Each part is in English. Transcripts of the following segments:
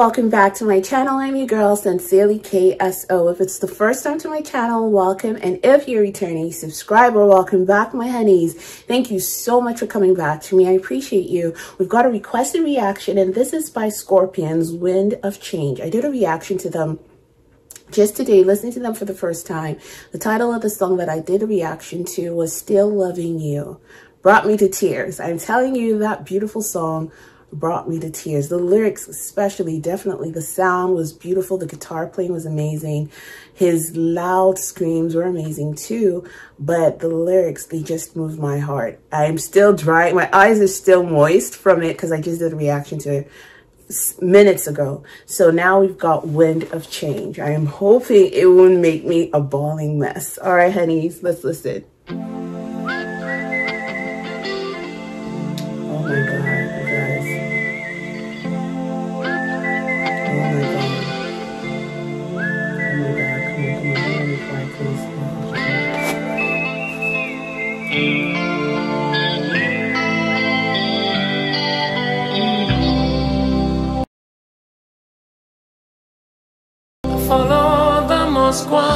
Welcome back to my channel. I'm your girl, Sincerely KSO. If it's the first time to my channel, welcome. And if you're returning subscriber, welcome back, my honeys. Thank you so much for coming back to me. I appreciate you. We've got a requested reaction, and this is by Scorpions, Wind of Change. I did a reaction to them just today, listening to them for the first time. The title of the song that I did a reaction to was Still Loving You. Brought me to tears. I'm telling you, that beautiful song brought me to tears. The lyrics, especially, definitely. The sound was beautiful. The guitar playing was amazing. His loud screams were amazing too. But the lyrics, they just moved my heart. I'm still dry. My eyes are still moist from it because I just did a reaction to it minutes ago. So now we've got Wind of Change. I am hoping it won't make me a bawling mess. All right, honeys, let's listen. Follow the Moskva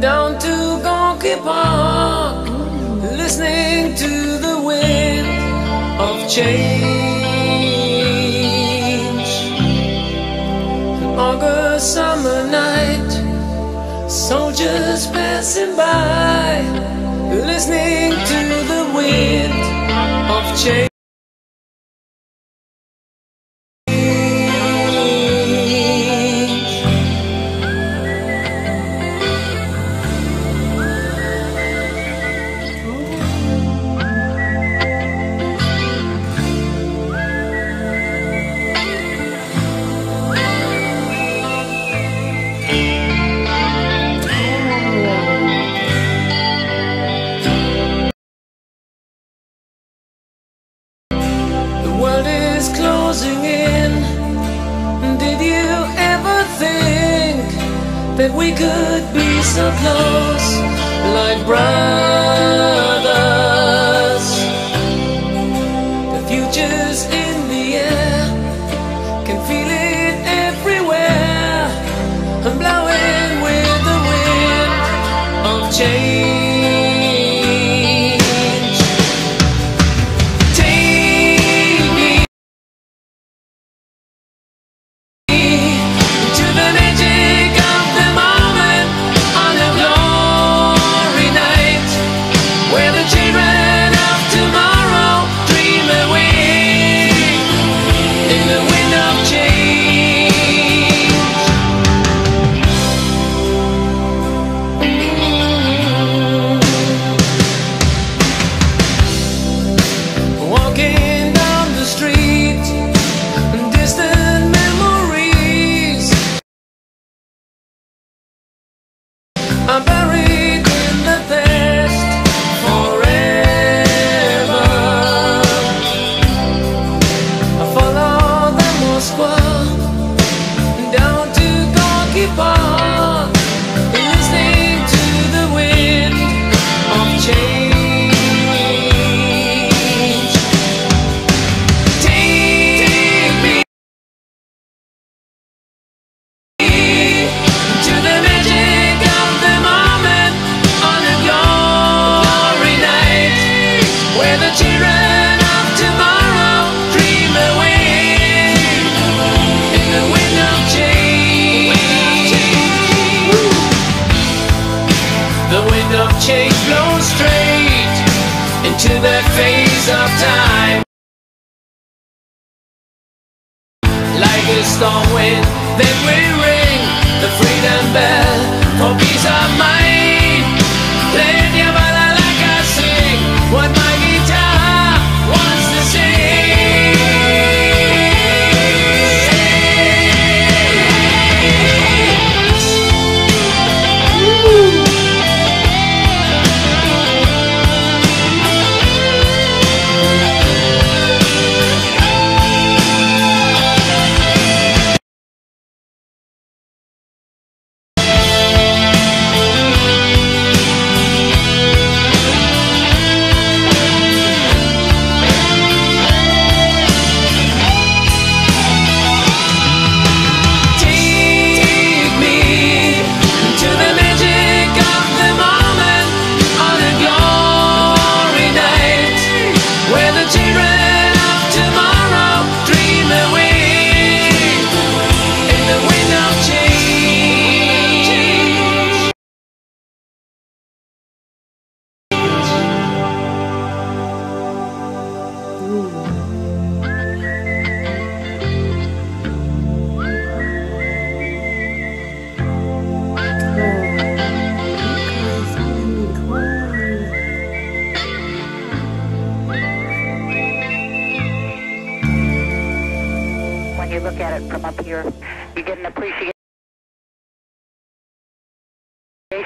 down to Gorky Park, listening to the wind of change. An August summer night, soldiers passing by, listening to the wind of change. That we could be so close, like brothers? The future's in the air, can feel it Storm wind that will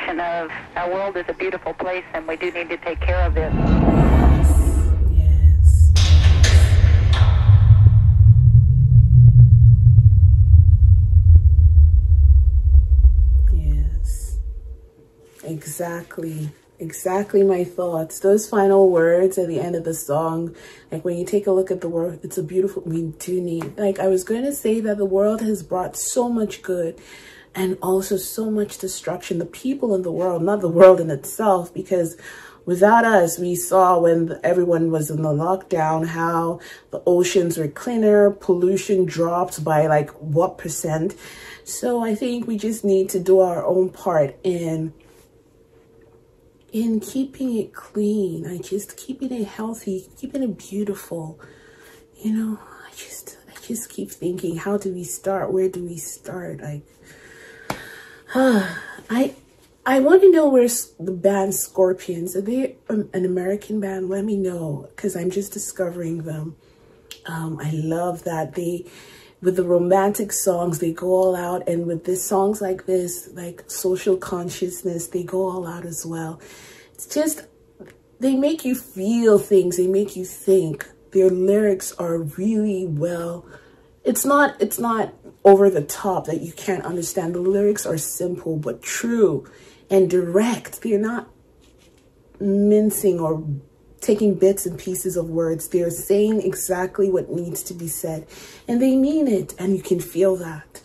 of our world is a beautiful place and we do need to take care of it. Yes. Yes. Exactly. Exactly my thoughts. Those final words at the end of the song, like when you take a look at the world, it's a beautiful, we do need, like I was going to say that the world has brought so much good and also so much destruction. The people in the world, not the world in itself, because without us, we saw when everyone was in the lockdown how the oceans were cleaner, pollution dropped by like what percent. So I think we just need to do our own part in in keeping it clean. I just keeping it healthy, keeping it beautiful. You know, I just I just keep thinking, how do we start? Where do we start? Like I I want to know where's the band Scorpions. Are they an American band? Let me know because I'm just discovering them. Um, I love that they, with the romantic songs, they go all out. And with this songs like this, like social consciousness, they go all out as well. It's just, they make you feel things. They make you think. Their lyrics are really well. It's not, it's not over the top that you can't understand. The lyrics are simple but true and direct. They're not mincing or taking bits and pieces of words. They're saying exactly what needs to be said. And they mean it. And you can feel that.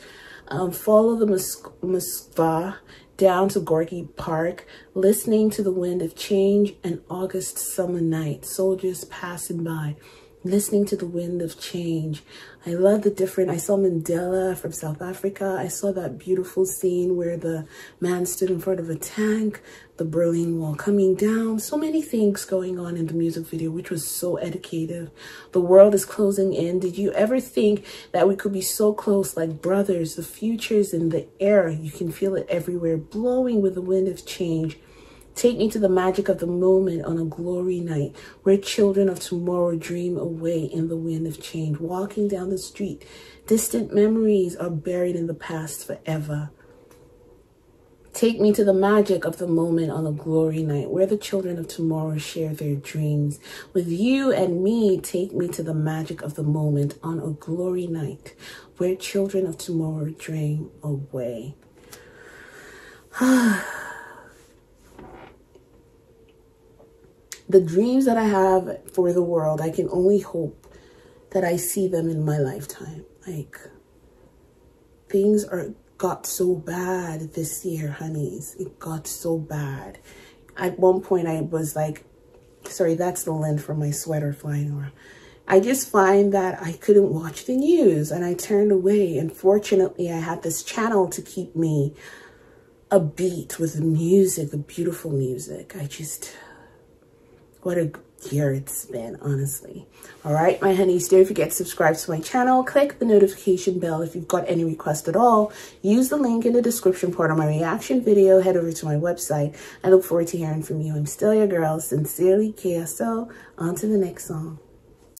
Um, follow the Moskva down to Gorky Park, listening to the wind of change and August summer night, soldiers passing by listening to the wind of change. I love the different, I saw Mandela from South Africa. I saw that beautiful scene where the man stood in front of a tank, the Berlin Wall coming down. So many things going on in the music video, which was so educative. The world is closing in. Did you ever think that we could be so close like brothers? The future's in the air. You can feel it everywhere, blowing with the wind of change. Take me to the magic of the moment on a glory night where children of tomorrow dream away in the wind of change. Walking down the street, distant memories are buried in the past forever. Take me to the magic of the moment on a glory night where the children of tomorrow share their dreams. With you and me, take me to the magic of the moment on a glory night where children of tomorrow dream away. the dreams that I have for the world, I can only hope that I see them in my lifetime. Like, things are got so bad this year, honeys. It got so bad. At one point, I was like, sorry, that's the lint from my sweater flying around. I just find that I couldn't watch the news and I turned away. And fortunately, I had this channel to keep me a beat with the music, the beautiful music. I just what a year it's been, honestly. All right, my honeys, don't forget to subscribe to my channel. Click the notification bell if you've got any requests at all. Use the link in the description part of my reaction video. Head over to my website. I look forward to hearing from you. I'm still your girl, Sincerely KSO. On to the next song.